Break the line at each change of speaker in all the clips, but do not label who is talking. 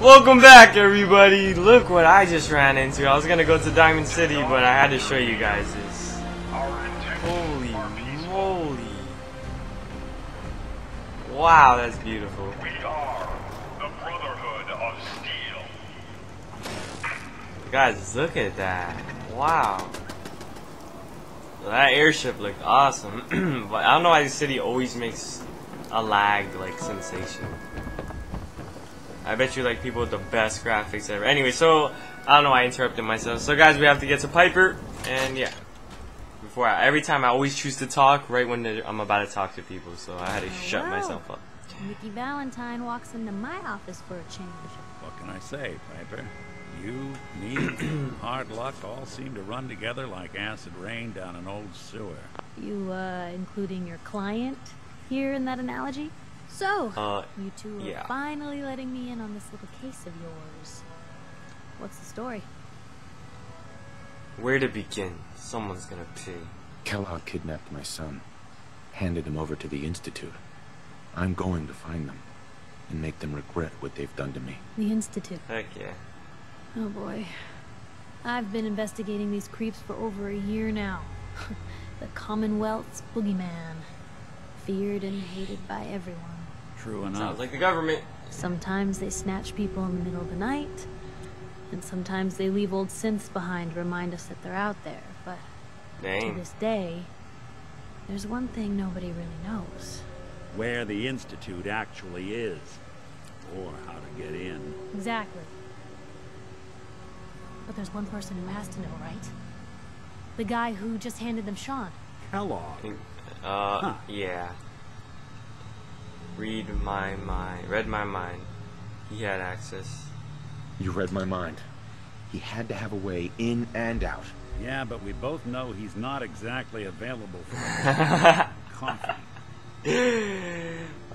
Welcome back, everybody. Look what I just ran into. I was gonna go to Diamond City, but I had to show you guys this. Holy moly. Wow, that's beautiful.
We are the Brotherhood of Steel.
Guys, look at that. Wow. That airship looked awesome. but I don't know why the city always makes a lag like sensation. I bet you like people with the best graphics ever. Anyway, so I don't know why I interrupted myself. So guys, we have to get to Piper, and yeah. Before I, every time I always choose to talk right when I'm about to talk to people, so I had to shut
wow.
myself up.
Mickey Valentine walks into my office for a change.
What can I say, Piper? You, me, hard luck all seem to run together like acid rain down an old sewer.
You, uh, including your client here in that analogy? So,
Uh,
you two are
yeah.
finally letting me in on this little case of yours. What's the story?
where to begin? Someone's gonna pay.
Kellogg kidnapped my son, handed him over to the Institute. I'm going to find them and make them regret what they've done to me.
The Institute.
Heck yeah.
Oh boy. I've been investigating these creeps for over a year now. the Commonwealth's boogeyman. Feared and hated by everyone.
True enough.
Sounds like the government.
Sometimes they snatch people in the middle of the night, and sometimes they leave old synths behind to remind us that they're out there. But to this day, there's one thing nobody really knows.
Where the Institute actually is. Or how to get in.
Exactly. But there's one person who has to know, right? The guy who just handed them Shaun.
Kellogg.
Uh,
Huh.
yeah. Read my mind. Read my mind. He had access.
You read my mind. He had to have a way in and out.
Yeah, but we both know he's not exactly available for coffee.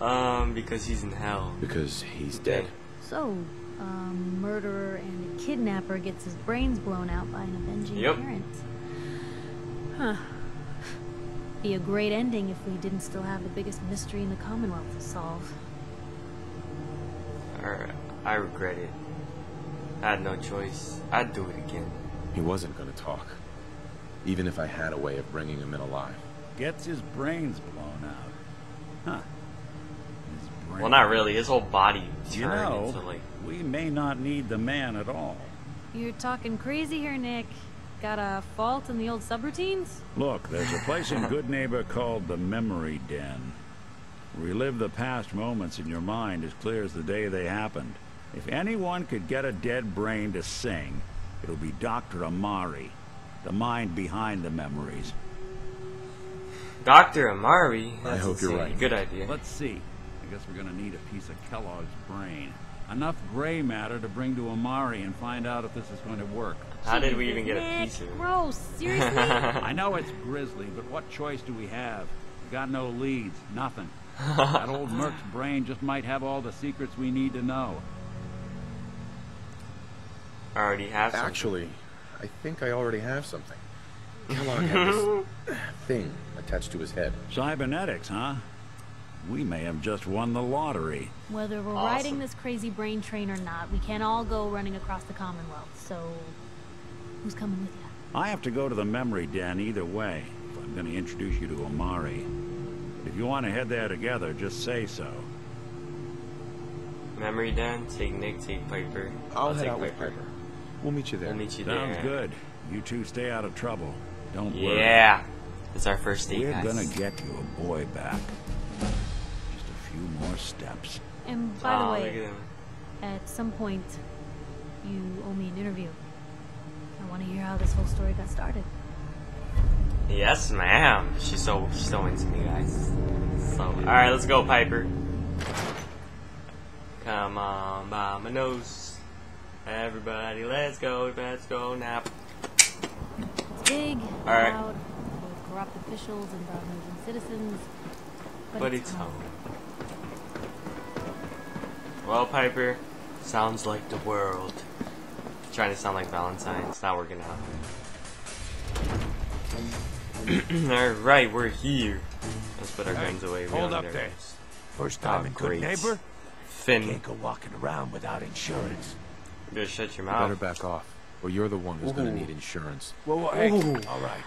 um, because he's in hell.
Because he's dead.
So, a murderer and a kidnapper gets his brains blown out by an avenging
Yep.
parent. Huh. Be a great ending if we didn't still have the biggest mystery in the Commonwealth to solve.
Or, I regret it. I had no choice. I'd do it again.
He wasn't going to talk. Even if I had a way of bringing him in alive.
Gets his brains blown out. Huh. His brains.
Well, not really. His whole body turned
You know,
into like.
we may not need the man at all.
You're talking crazy here, Nick. Got a fault in the old subroutines?
Look, there's a place in Goodneighbor called the Memory Den. Relive the past moments in your mind as clear as the day they happened. If anyone could get a dead brain to sing, it'll be Dr. Amari, the mind behind the memories.
Dr. Amari?
I
That's
hope you're right.
Good idea.
Let's see. I guess we're gonna need a piece of Kellogg's brain. Enough gray matter to bring to Amari and find out if this is going to work.
How did we even get a piece of it?
Gross. Seriously?
I know it's grisly, but what choice do we have? We got no leads, nothing. that old Merc's brain just might have all the secrets we need to know.
I already have something.
Actually, I think I already have something. Kellogg had this thing attached to his head.
Cybernetics, huh? We may have just won the lottery.
Whether we're
Awesome.
riding this crazy brain train or not, we can't all go running across the Commonwealth. So, who's coming with you?
I have to go to the memory den either way, if I'm going to introduce you to Amari. If you want to head there together, just say so.
Memory Den, take Nick, take Piper.
I'll, head
take
out with Piper. We'll meet you there.
We'll meet you
Sounds
there.
good. You two stay out of trouble. Don't worry.
Yeah. It's our first date,
We're
guys.
gonna get you a boy back. Just a few more steps.
And by
Aw,
the way,
at
at some point, you owe me an interview. I want to hear how this whole story got started.
Yes, ma'am. She's so she's so into me, guys. So, all right, let's go, Piper. Come on, by my nose. Everybody, let's go, let's go now.
It's big,
All right.
loud, with corrupt officials and dozens citizens. But,
But
it's
it's
home.
home. Well, Piper, sounds like the world. Trying to sound like Valentine. It's not working out. Alright, we're here. Let's put our guns away.
Hold up there.
guns.
First
Oh,
time in
great.
Goodneighbor?
Finn.
Can't go walking around without insurance.
Just shut your
You better back off, or you're the one who's gonna need insurance.
Well, well hey, all right.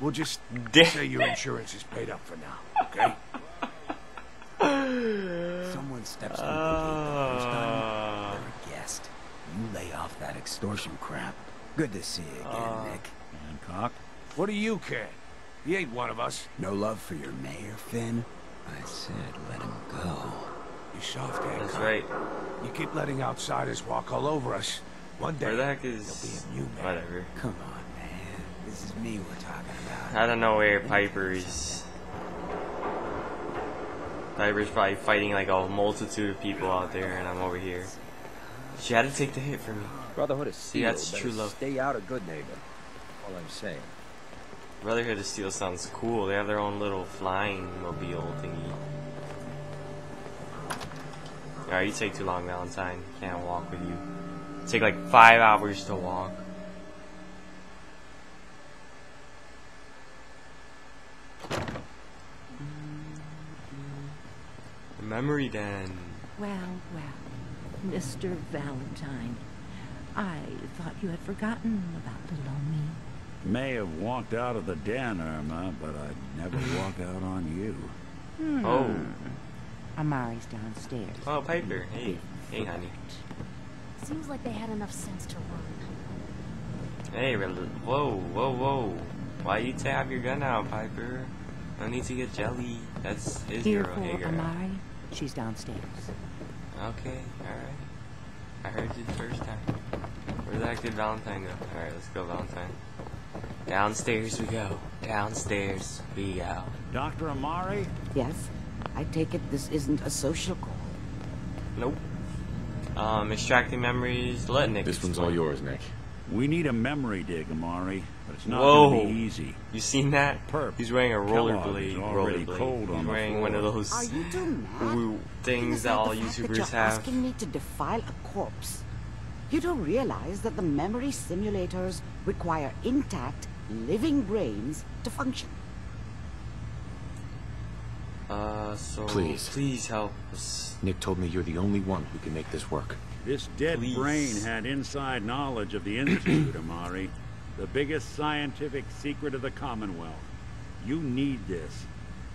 We'll just say your insurance is paid up for now, okay?
Someone steps through the gate the first time,
Uh,
they're a guest. You lay off that extortion crap. Good to see you again,
Uh.
Nick.
Hancock?
What do you care? He ain't one of us.
No love for your mayor, Finn? I said let him go.
You soft head.
that's right.
You keep letting outsiders walk all over us. One day,
Where the heck
there'll
is...
be a new man.
Whatever.
Come on, man. This is me we're talking about.
I don't know where Piper is. Piper's probably fighting like a multitude of people out there, and I'm over here. She had to take the hit for me.
Brotherhood of Steel.
that's true love.
Stay out of Goodneighbor. All I'm saying.
Brotherhood of Steel sounds cool. They have their own little flying mobile thingy. Alright, you take too long, Valentine. Can't walk with you. Take like five hours to walk. The Memory Den.
Well, well, Mr. Valentine. I thought you had forgotten about little old.
May have walked out of the den, Irma, but I'd never walk out on you. Hmm.
Oh.
Amari's downstairs.
Oh, Piper. Hey. Hey, honey.
Seems like they had enough sense to run.
Hey, whoa, whoa, whoa. Why you tab your gun out, Piper? No need to get jelly. That's his
Here
girl.
for
Hey, girl.
Amari. She's downstairs.
Okay, alright. I heard you the first time. Where'd that kid Valentine go? Alright, let's go, Valentine. Downstairs we go. Downstairs we go.
Dr. Amari?
Yes? I take it this isn't a social call.
Nope. Um, extracting memories. Let Nick.
This one's all yours, Nick.
We need a memory dig, Amari, but it's not
Whoa.
gonna be easy.
You seen that?
Perp.
He's wearing a rollerblade.
is already
Rollerblade.
cold
He's
the
wearing one of those
Are you mad?
woo things that all YouTubers
you're
have.
asking me to defile a corpse. You don't realize that the memory simulators require intact, living brains to function.
Uh, so
Please.
please help us.
Nick told me you're the only one who can make this work.
This dead
Please.
brain had inside knowledge of the Institute, Amari. The biggest scientific secret of the Commonwealth. You need this,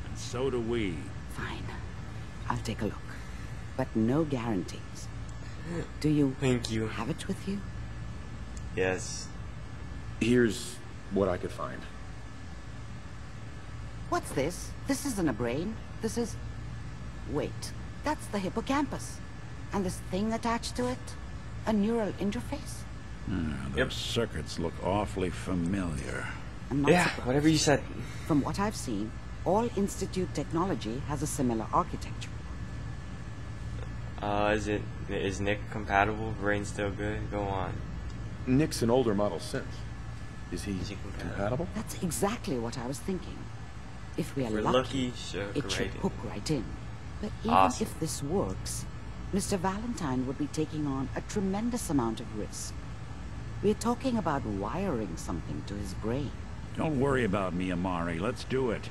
and so do we.
Fine. I'll take a look. But no guarantees. Do you
Thank you.
have it with you?
Yes.
Here's what I could find.
What's this? This isn't a brain. This is... Wait. That's the hippocampus. And this thing attached to it? A neural interface?
Ah, those
Yep.
circuits look awfully familiar.
Yeah,
surprised.
whatever you said.
From what I've seen, all Institute technology has a similar architecture.
Uh, is it is Nick compatible? Brain still good? Go on.
Nick's an older model since. Is he,
Is he compatible?
compatible?
That's exactly what I was thinking. If we are
We're
lucky,
lucky, sure,
it should hook right in. But even
Awesome.
if this works, Mr. Valentine would be taking on a tremendous amount of risk. We're talking about wiring something to his brain.
Don't worry about me, Amari. Let's do it.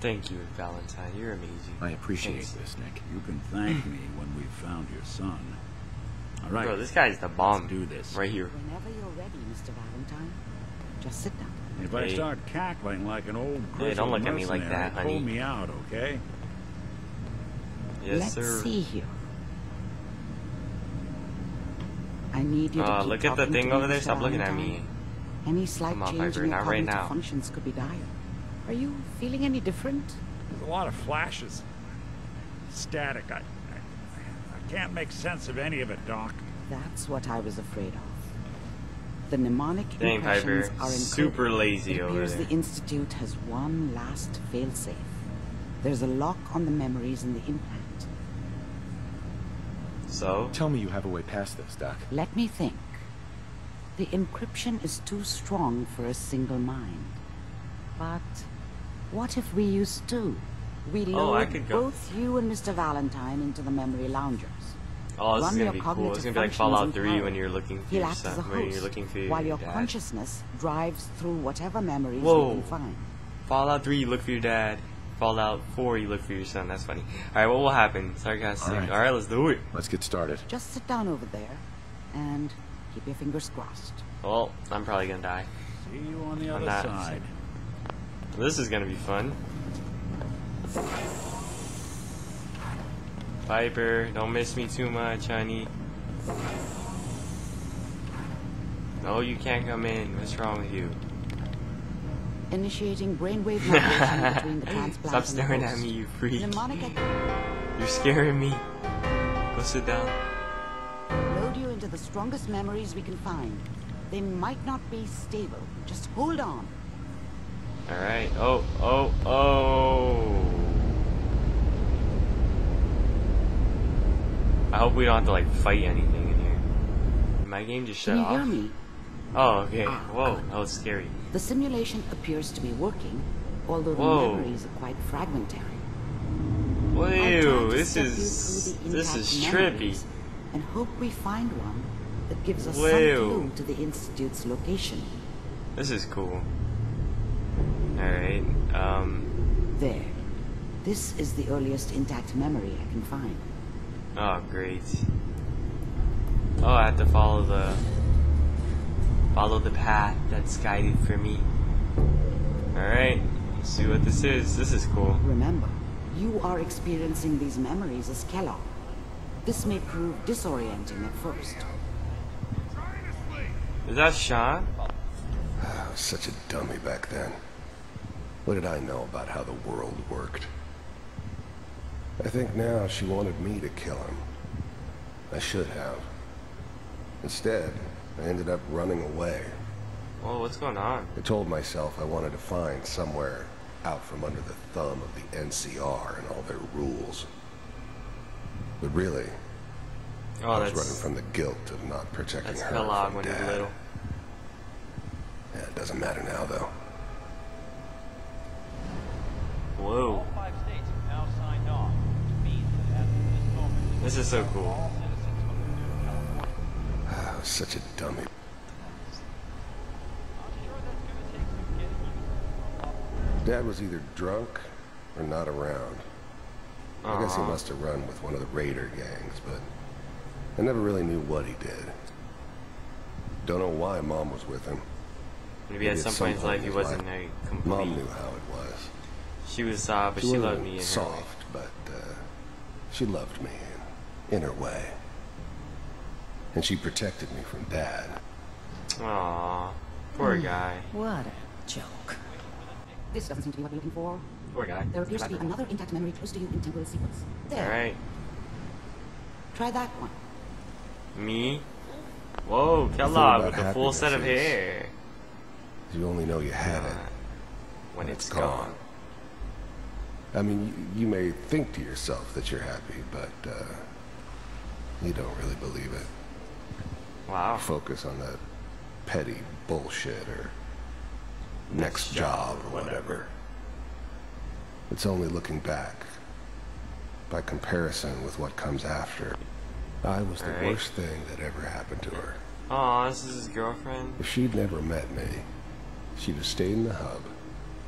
Thank you, Valentine. You're amazing.
I appreciate
Thanks.
this, Nick.
You can thank me when we've found your son. All right.
Bro, this guy's the bomb.
Let's do this.
Right here.
Whenever you're ready, Mr. Valentine, just sit down.
If I start cackling like an old
Hey,
grizzled
don't look at me like
mercenary,
that,
pull me out, okay?
Yes,
Let's
sir.
see here. I need you to
Uh,
keep
look at the thing over there. Stop looking at me.
Any slight
Come on,
change
Piper,
in your
not right now.
functions could be dire. Are you feeling any different?
There's a lot of flashes. Static. I, I, I can't make sense of any of it, Doc.
That's what I was afraid of. The mnemonic
Dang, Piper.
impressions are encoded.
Super lazy
it
over
appears
there.
the Institute has one last failsafe. There's a lock on the memories in the implant.
So?
Tell me you have a way past this, Doc.
Let me think. The encryption is too strong for a single mind. But what if we use two? We
Oh,
load
could go.
both you and Mr. Valentine into the memory loungers.
Oh, this
Run
is gonna
your
be cool. It's
cognitive
gonna be like
functions
Fallout
in
3 when you're looking for
He'll
your
act as a
son. When you're
host,
looking for your
while your
dad.
consciousness drives through whatever memories
Whoa.
you can find.
Fallout 3, you look for your dad. Fallout 4, you look for your son. That's funny. Alright, what will happen? Sarcastic.
Alright.
Alright, let's do it.
Let's get started.
Just sit down over there and keep your fingers crossed.
Well, I'm probably gonna die.
See you on the
I'm
other
not-
side.
This is gonna be fun. Piper, don't miss me too much, honey. No, you can't come in. What's wrong with you?
Initiating brainwave modulation between the transplant
Stop
and the
staring at me, you freak.
Mnemonic...
You're scaring me. Go sit down.
load you into the strongest memories we can find. They might not be stable. Just hold on.
Alright. Oh, oh, oh. I hope we don't have to like fight anything in here. My game just shut
Can you
off.
hear me?
Oh, okay. Whoa, that was scary.
The simulation appears to be working, although the
Whoa.
memories are quite fragmentary.
Whoa, this is this is trippy.
And hope we find one that gives us
Whoa.
some clue to the institute's location.
This is cool. Alright, um,
There. This is the earliest intact memory I can find.
oh great. Oh, I have to follow the, follow the path that's guided for me. Alright, let's see what this is. This is cool.
Remember, you are experiencing these memories as Kellogg. This may prove disorienting at first.
Is that Shaun?
I was such a dummy back then. What did I know about how the world worked? I think now she wanted me to kill him. I should have. Instead, I ended up running away.
Oh, what's going on?
I told myself I wanted to find somewhere out from under the thumb of the NCR and all their rules. But really,
Oh,
I was running from the guilt of not protecting
that's
her
Kellogg
from
when he was
Dad.
little.
Yeah, it doesn't matter now, though.
Whoa,
Five states have now signed on, which means that as of this moment,
this is so cool.
all citizens of the state of California.
I was such a dummy.
I'm sure that's going to take some getting used to. Bob.
Dad was either drunk or not around. I guess he must have run with one of the raider gangs, but I never really knew what he did. Don't know why Mom was with him.
Maybe at
Maybe
some
at
point in his
some
life he wasn't a complete.
Mom knew how it was.
She was soft, but she,
wasn't
loved me in
soft, but uh, she loved me in, in her way. And she protected me from Dad.
Aw, poor
Hmm.
guy.
What a joke.
This doesn't seem to be what you're looking for.
Poor guy.
There appears to be another intact memory close to you in temporal sequence. There.
Alright,
Try that one.
me. Whoa,
thing
Kellogg with a full set of
happiness is-
hair.
You only know you had it.
When
when
it's
it's
gone.
gone. I mean, you, you may think to yourself that you're happy, but uh, you don't really believe it.
Wow.
Focus on that petty bullshit or next job or whatever. It's only looking back. By comparison with what comes after. I was the
Alright.
worst thing that ever happened to her.
Aw, this is his girlfriend.
If she'd never met me, she'd have stayed in the hub,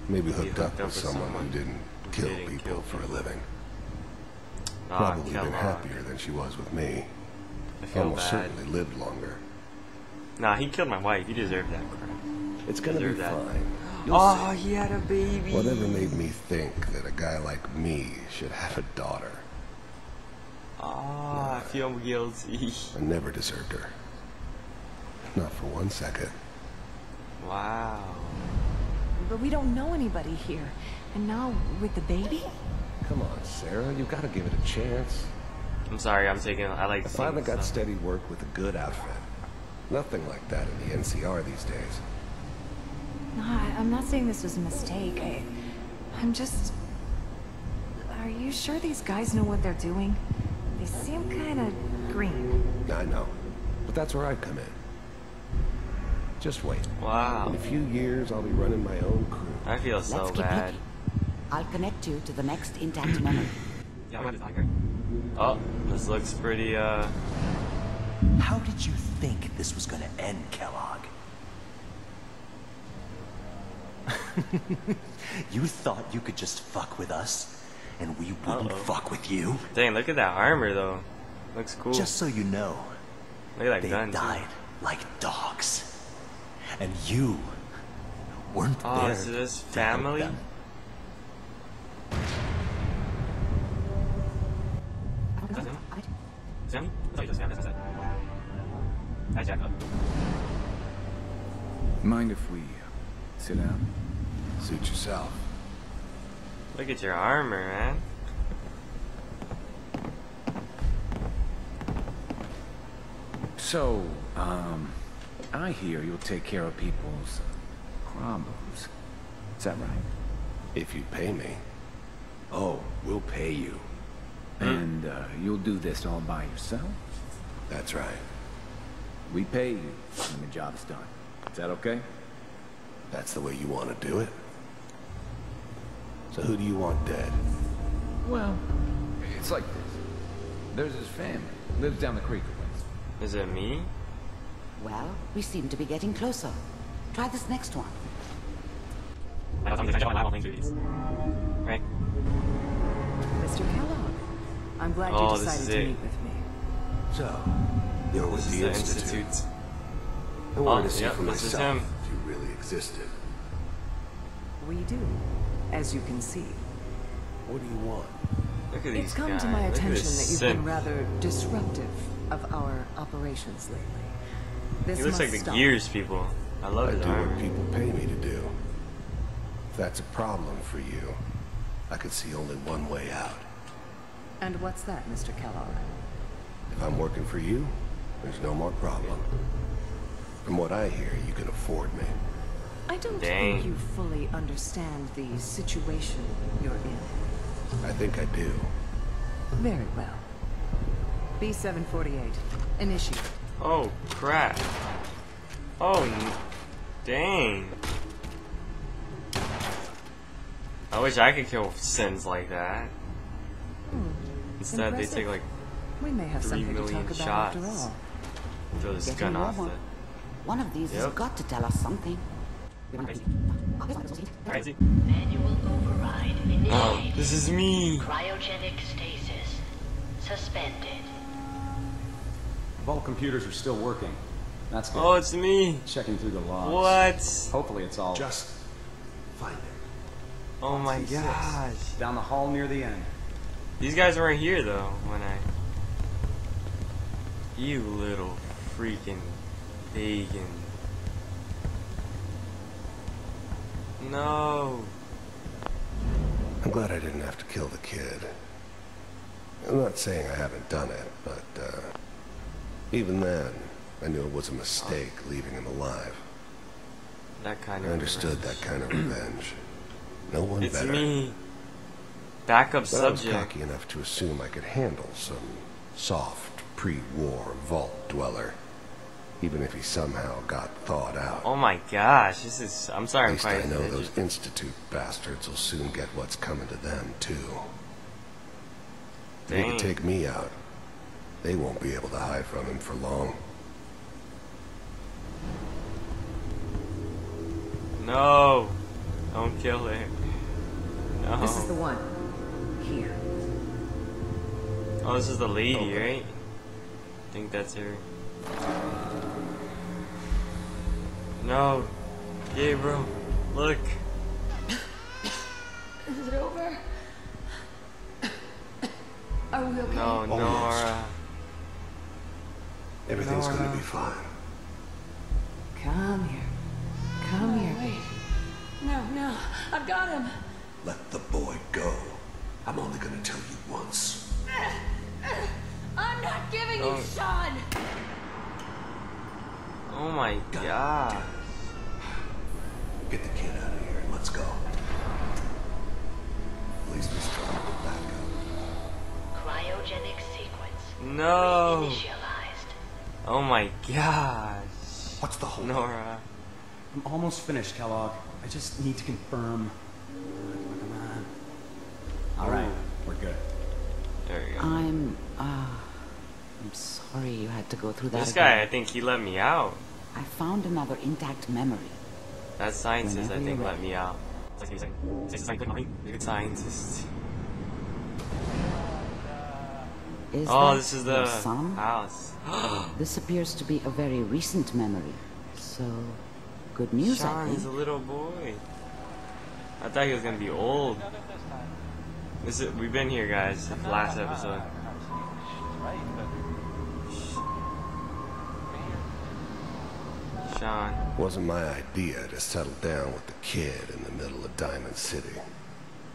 maybe hooked,
hooked
up,
up
with someone,
someone
who didn't kill
didn't
people
kill
for a living.
Ah,
Probably been happier than she was with me.
I feel
Almost
bad.
certainly lived longer.
Nah, he killed my wife. He deserved that crap.
It's gonna be
Deserve that.
fine. You'll
Oh,
see.
he had a baby.
Whatever made me think that a guy like me should have a daughter,
Oh, I feel guilty.
I never deserved her. Not for one second.
Wow.
But we don't know anybody here. And now, with the baby?
Come on, Sarah, You've gotta give it a chance.
I'm sorry. I'm taking. I like.
I finally got
stuff.
steady work with a good outfit. Nothing like that in the NCR these days.
No, I, I'm not saying this was a mistake. I, I'm just... Are you sure these guys know what they're doing? They seem kind of green.
I know. But that's where I come in. Just wait.
Wow.
In a few years, I'll be running my own crew.
I feel so
Let's keep
bad.
looking. I'll connect you to the next intact memory.
Yeah, I'm Oh, this looks pretty. Uh.
How did you think this was gonna end, Kellogg? you thought you could just fuck with us, and we wouldn't
Uh-oh.
fuck with you?
Dang, look at that armor though. Looks cool.
Just so you know,
look at that
they
gun. too.
died like dogs. And you weren't
Oh,
there.
is this
to help
family?
them.
Mind if we sit down?
Suit yourself.
Look at your armor, man.
So, um, I hear you'll take care of people's problems. Is that right?
If you pay me. Oh, we'll pay you.
And uh, you'll do this all by yourself?
That's right.
We pay you when the job's done. Is that okay?
That's the way you want to do it? So who do you want dead?
Well, it's like this. There's his family. Lives down the creek a ways.
Is it me?
Well, we seem to be getting closer. Try this next one.
Right.
Mr. Kellogg, I'm glad
Oh,
you decided to meet with me.
So, you're with the
the
Institute.
Institute.
I wanted
Oh,
to see
yep,
for myself
him.
if you really existed.
We do, as you can see.
What do you want?
Look at these
It's come
guys.
to my
Look
attention that you've been rather disruptive of our operations lately. This
He looks like the
stop.
Gears people. I love it.
I
his
do what people pay me to do. If that's a problem for you, I could see only one way out.
And what's that, Mr. Kellogg?
If I'm working for you, there's no more problem. From what I hear, you can afford me.
I don't
Dang.
think you fully understand the situation you're in.
I think I do.
Very well. B-748, initiate.
Oh, crap. Oh, dang. I wish I could kill synths like that. Hmm, Instead,
Impressive.
they take like
We may have
three
something to
million
talk about
shots.
after all.
throw this
Getting
gun off
warmer.
It.
One of these has got to tell us something.
Crazy.
Manual override initiated.
Oh, this is me.
Cryogenic stasis suspended.
Vault computers are still working. That's good.
Oh, it's me.
Checking through the logs.
What?
Hopefully it's all
Just find it.
Oh my gosh.
Down the hall near the end.
These guys weren't here though when I. You little freaking pagan. No.
I'm glad I didn't have to kill the kid. I'm not saying I haven't done it, but uh, even then, I knew it was a mistake leaving him alive.
That kind
I
of.
understood
revenge.
that kind of revenge. No one
It's
better.
me. Backup
But I was
subject.
cocky enough to assume I could handle some soft, pre-war vault dweller, even if he somehow got thawed out.
Oh my gosh, this is. I'm sorry,
At
I'm
least I know those Institute bastards will soon get what's coming to them, too. If they
Dang.
can take me out, they won't be able to hide from him for long.
No. Don't kill him. No.
This is the one. Here.
Oh, this is the lady, right? I think that's her. No. Gabriel, look.
Is it over? Are we okay?
No,
Almost.
Nora.
Everything's
Nora.
gonna uh. be fine.
Come here. Come oh, here, baby.
No, no, I've got him.
Let the boy go. I'm only gonna tell you once.
I'm not giving you
Oh.
Shaun.
Oh my god.
Get the kid out of here and let's go. At least we still have a backup.
Cryogenic sequence
No.
initialized.
Oh my gosh.
What's the whole
Nora.
I'm almost finished, Kellogg. I just need to confirm. Come on. All right, we're good.
There you go.
I'm, uh, I'm sorry you had to go through that
This guy, I think he let me out.
I found another intact memory.
That scientist, I think, let me out. Good scientist.
Is
Oh, this is the
son?
house.
This appears to be a very recent memory. So, good news, I
Shaun,
think.
he's a little boy. I thought he was gonna be old. This is, we've been here, guys. the Last episode. Shaun.
Wasn't my idea to settle down with the kid in the middle of Diamond City.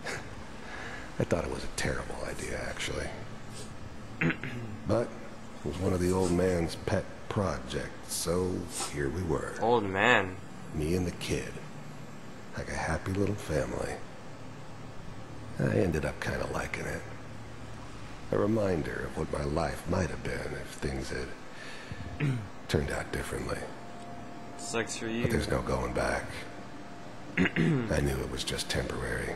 I thought it was a terrible idea, actually. but it was one of the old man's pet projects, so here we were.
Old man.
Me and the kid. Like a happy little family. I ended up kind of liking it. A reminder of what my life might have been if things had turned out differently.
Sucks for
But
you.
there's no going back. I knew it was just temporary.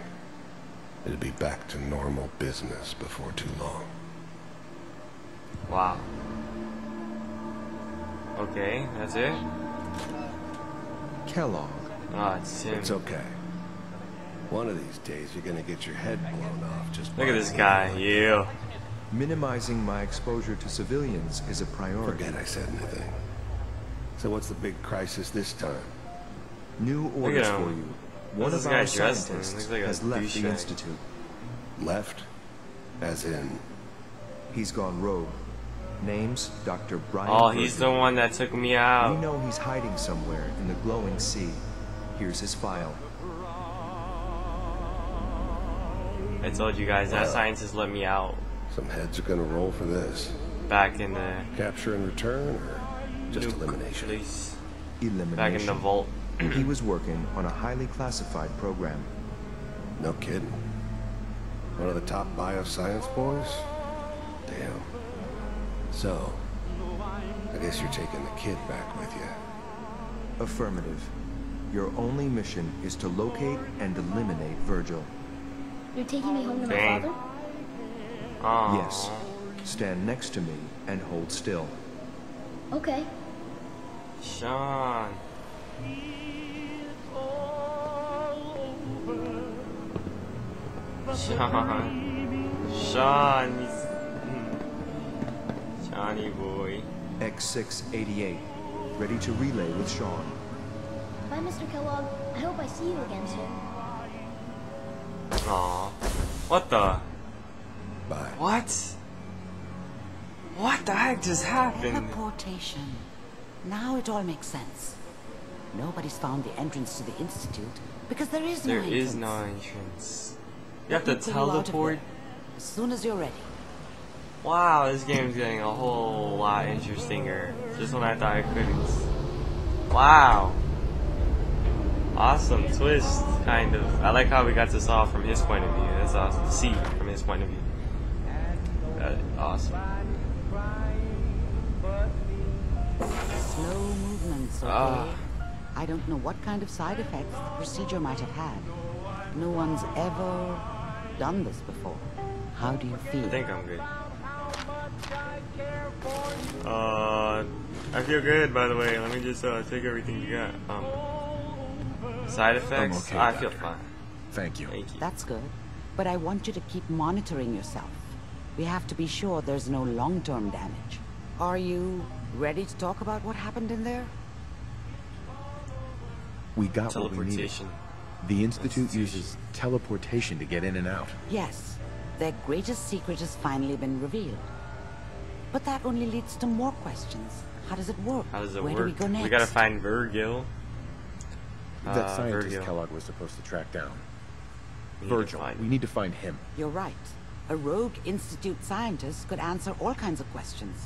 It'd be back to normal business before too long.
Wow. Okay, that's it?
Kellogg.
Oh, it's him.
It's okay. One of these days, you're gonna get your head blown off just
Look at this guy. Yeah.
Minimizing my exposure to civilians is a priority.
Forget I said anything. So what's the big crisis this time?
New orders for you. One of our scientists
like
has left the institute.
Left? As in?
He's gone rogue. Name's Dr. Brian.
Oh, he's
Virgil.
the one that took me out.
We know he's hiding somewhere in the glowing sea. Here's his file.
I told you guys that
Well.
scientist let me out
Some heads are gonna roll for this.
back in the
Capture and return, or just
nuke
elimination?
place.
Elimination.
Back in the vault.
he was working on a highly classified program.
No kidding. One of the top bioscience boys? Damn. So, I guess you're taking the kid back with you.
Affirmative. Your only mission is to locate and eliminate Virgil.
You're taking me home to my father?
Oh.
Yes. Stand next to me and hold still.
Okay.
Shaun. Shaun. Shaun. He's... hmm. Johnny boy.
X688. Ready to relay with Shaun.
Bye, Mr. Kellogg. I hope I see you again soon.
Aw. What the?
Bye.
What? What the heck just happened?
Teleportation. Now it all makes sense. Nobody's found the entrance to the Institute because there is no entrance.
is no entrance. You have to
me pull you
teleport?
As soon as you're ready.
Wow, this game's getting a whole lot interestinger. Just when I thought I couldn't. Wow. Awesome twist, kind of. I like how we got this all from his point of view. That's awesome see from his point of view. That awesome.
Slow movements, okay?
Ah.
I don't know what kind of side effects the procedure might have had. No one's ever done this before. How do you feel?
I think I'm good. Uh, I feel good, by the way. Let me just uh, take everything you got. Um, side effects?
okay,
I feel
Doctor.
fine.
Thank you.
Thank you.
That's good. But I want you to keep monitoring yourself. We have to be sure there's no long-term damage. Are you ready to talk about what happened in there?
We got what we needed. The Institute uses teleportation to get in and out.
Yes, their greatest secret has finally been revealed. But that only leads to more questions. How does it work?
How does it
Where
work?
do we go next?
We gotta find Virgil.
that
Uh,
scientist
Virgil.
Kellogg was supposed to track down.
We
Virgil. We need to find him.
You're right. A rogue Institute scientist could answer all kinds of questions.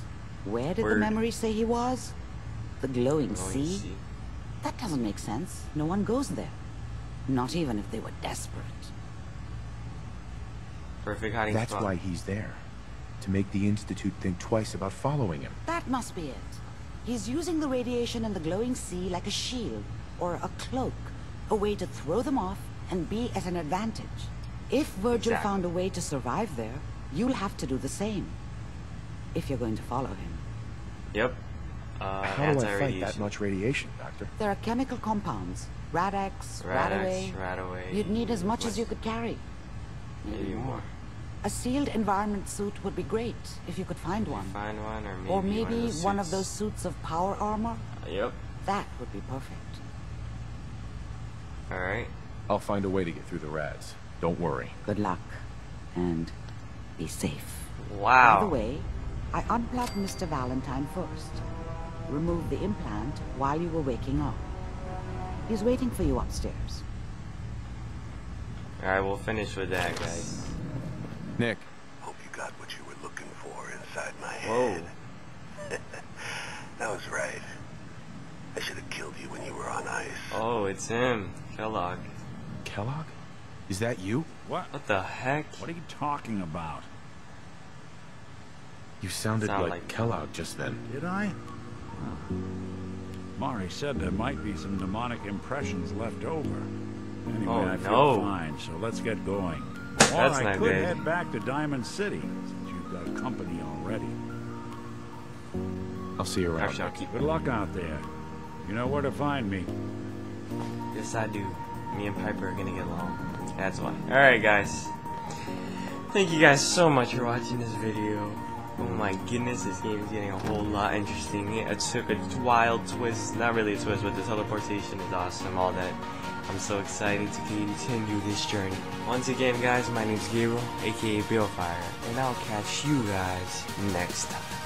Where did the memory say he was? The glowing,
Glowing
sea?
sea.
That doesn't make sense. No one goes there. Not even if they were desperate.
Perfect hiding
That's
spot.
why he's there. To make the Institute think twice about following him.
That must be it. He's using the radiation in the glowing sea like a shield or a cloak, a way to throw them off and be at an advantage. If Virgil
Exactly.
found a way to survive there, you'll have to do the same. If you're going to follow him.
Yep. Uh,
How do I fight that much radiation, Doctor?
There are chemical compounds, Rad-X,
Rad-X,
Radaway.
Radaway.
You'd need as much as you could carry.
Maybe more.
A sealed environment suit would be great if you could find one.
Find one, or maybe,
or maybe
one of,
one of those suits of power armor.
Yep.
That would be perfect.
All right.
I'll find a way to get through the rads. Don't worry.
Good luck. And be safe.
Wow.
By the way, I unplugged Mr. Valentine first. Removed the implant while you were waking up. He's waiting for you upstairs.
All right, we'll finish with that, guys.
Nick.
Hope you got what you were looking for inside my
Whoa.
head. that was right. I should have killed you when you were on ice.
Oh, it's him, Kellogg.
Kellogg? Is that you?
What?
What the heck?
What are you talking about?
You sounded
Sound
like,
like-
Kellogg just then.
Did I? Mari said there might be some mnemonic impressions left over. Anyway,
Oh,
I feel
no.
fine, so let's get going. That's Or
That's
I
not
could
good.
head back to Diamond City, since you've got company already.
I'll see you around.
Actually, I'll keep
Good luck out there. You know where to find me.
Yes, I do. Me and Piper are gonna get along. That's why. Alright, guys. Thank you guys so much for watching this video. Oh my goodness, this game is getting a whole lot interesting. It took a wild twist. Not really a twist, but the teleportation is awesome. All that. I'm so excited to continue this journey. Once again, guys, my name is Gabriel, aka Balefire, and I'll catch you guys next time.